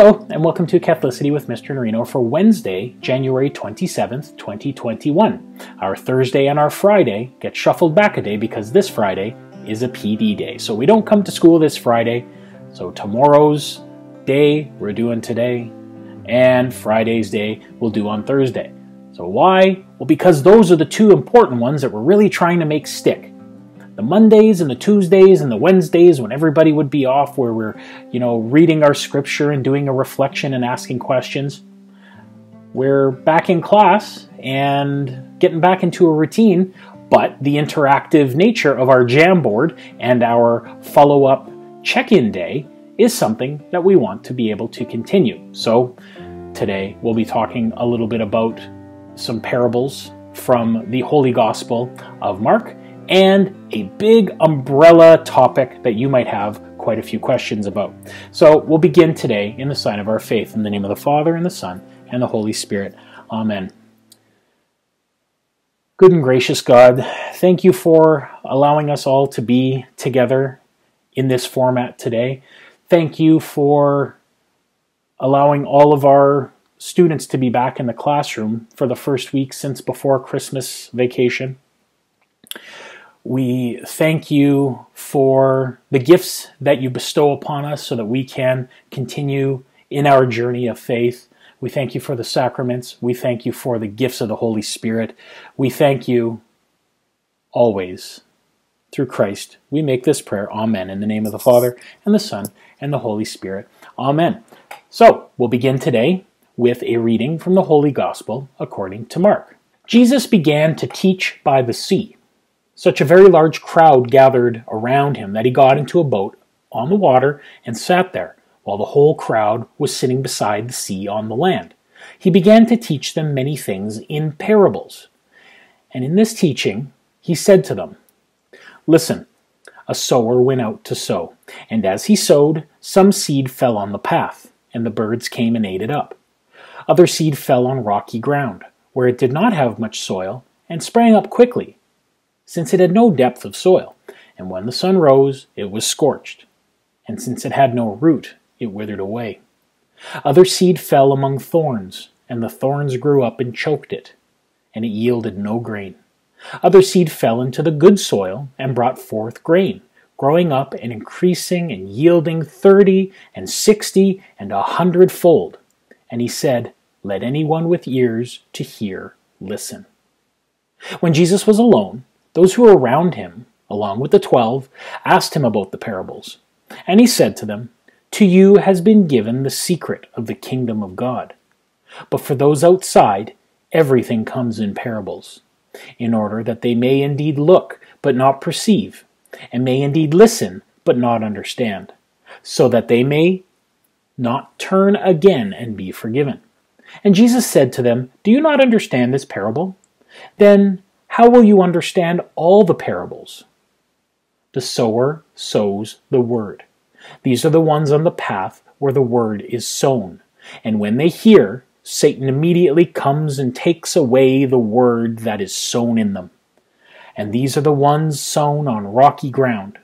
Hello, and welcome to Catholicity with Mr. Nerino for Wednesday, January 27th, 2021. Our Thursday and our Friday get shuffled back a day because this Friday is a PD day. So we don't come to school this Friday. So tomorrow's day we're doing today, and Friday's day we'll do on Thursday. So why? Well, because those are the two important ones that we're really trying to make stick the Mondays and the Tuesdays and the Wednesdays when everybody would be off where we're, you know, reading our scripture and doing a reflection and asking questions. We're back in class and getting back into a routine, but the interactive nature of our Jamboard and our follow-up check-in day is something that we want to be able to continue. So today we'll be talking a little bit about some parables from the Holy Gospel of Mark and a big umbrella topic that you might have quite a few questions about. So we'll begin today in the sign of our faith in the name of the Father and the Son and the Holy Spirit. Amen. Good and gracious God, thank you for allowing us all to be together in this format today. Thank you for allowing all of our students to be back in the classroom for the first week since before Christmas vacation. We thank you for the gifts that you bestow upon us so that we can continue in our journey of faith. We thank you for the sacraments. We thank you for the gifts of the Holy Spirit. We thank you always through Christ. We make this prayer. Amen. In the name of the Father, and the Son, and the Holy Spirit. Amen. So, we'll begin today with a reading from the Holy Gospel according to Mark. Jesus began to teach by the sea such a very large crowd gathered around him that he got into a boat on the water and sat there, while the whole crowd was sitting beside the sea on the land. He began to teach them many things in parables. And in this teaching, he said to them, Listen, a sower went out to sow, and as he sowed, some seed fell on the path, and the birds came and ate it up. Other seed fell on rocky ground, where it did not have much soil, and sprang up quickly since it had no depth of soil, and when the sun rose, it was scorched, and since it had no root, it withered away. Other seed fell among thorns, and the thorns grew up and choked it, and it yielded no grain. Other seed fell into the good soil and brought forth grain, growing up and increasing and yielding thirty and sixty and a hundredfold. And he said, Let anyone with ears to hear listen. When Jesus was alone, those who were around him, along with the twelve, asked him about the parables. And he said to them, To you has been given the secret of the kingdom of God. But for those outside, everything comes in parables, in order that they may indeed look, but not perceive, and may indeed listen, but not understand, so that they may not turn again and be forgiven. And Jesus said to them, Do you not understand this parable? Then how will you understand all the parables? The sower sows the word. These are the ones on the path where the word is sown. And when they hear, Satan immediately comes and takes away the word that is sown in them. And these are the ones sown on rocky ground.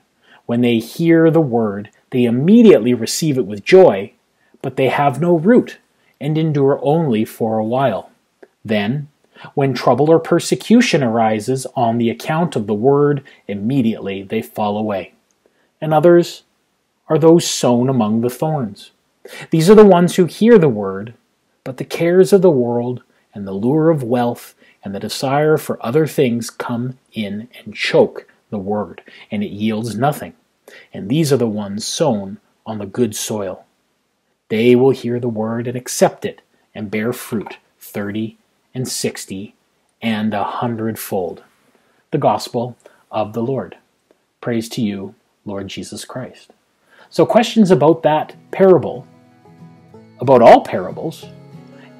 When they hear the word, they immediately receive it with joy, but they have no root and endure only for a while. Then, when trouble or persecution arises on the account of the word, immediately they fall away. And others are those sown among the thorns. These are the ones who hear the word, but the cares of the world and the lure of wealth and the desire for other things come in and choke the word, and it yields nothing. And these are the ones sown on the good soil. They will hear the word and accept it and bear fruit thirty and sixty and a hundredfold. The gospel of the Lord. Praise to you, Lord Jesus Christ. So, questions about that parable, about all parables,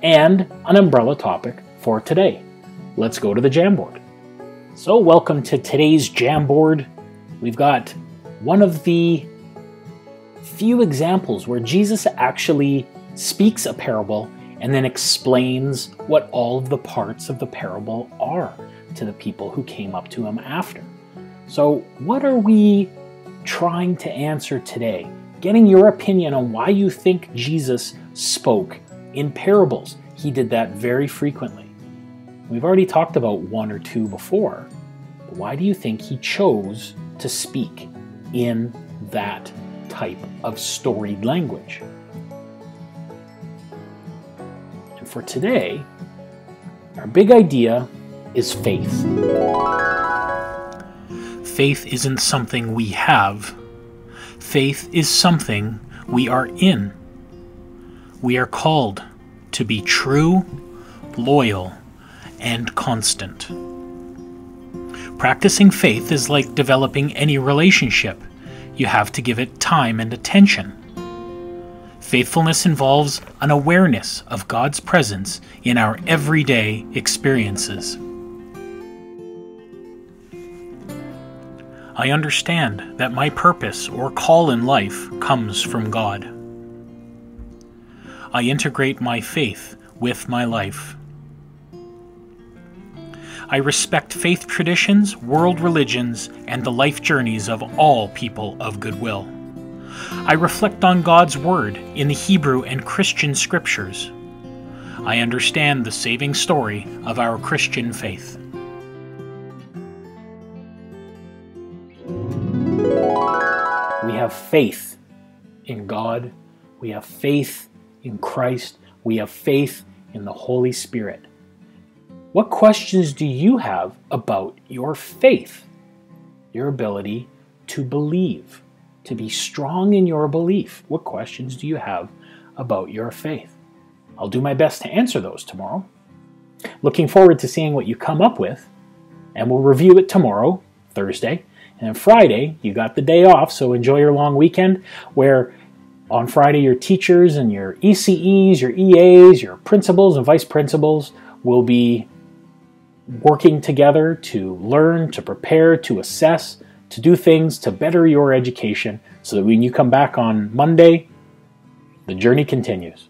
and an umbrella topic for today. Let's go to the Jamboard. So, welcome to today's Jamboard. We've got one of the few examples where Jesus actually speaks a parable and then explains what all of the parts of the parable are to the people who came up to him after. So, what are we trying to answer today? Getting your opinion on why you think Jesus spoke in parables. He did that very frequently. We've already talked about one or two before. But why do you think he chose to speak in that type of storied language? And for today, our big idea is faith. Faith isn't something we have, faith is something we are in. We are called to be true, loyal, and constant. Practicing faith is like developing any relationship. You have to give it time and attention. Faithfulness involves an awareness of God's presence in our everyday experiences. I understand that my purpose or call in life comes from God. I integrate my faith with my life. I respect faith traditions, world religions, and the life journeys of all people of goodwill. I reflect on God's Word in the Hebrew and Christian scriptures. I understand the saving story of our Christian faith. We have faith in God. We have faith in Christ. We have faith in the Holy Spirit. What questions do you have about your faith? Your ability to believe, to be strong in your belief. What questions do you have about your faith? I'll do my best to answer those tomorrow. Looking forward to seeing what you come up with, and we'll review it tomorrow, Thursday. And Friday, you got the day off, so enjoy your long weekend where on Friday, your teachers and your ECEs, your EAs, your principals and vice principals will be working together to learn, to prepare, to assess, to do things to better your education so that when you come back on Monday, the journey continues.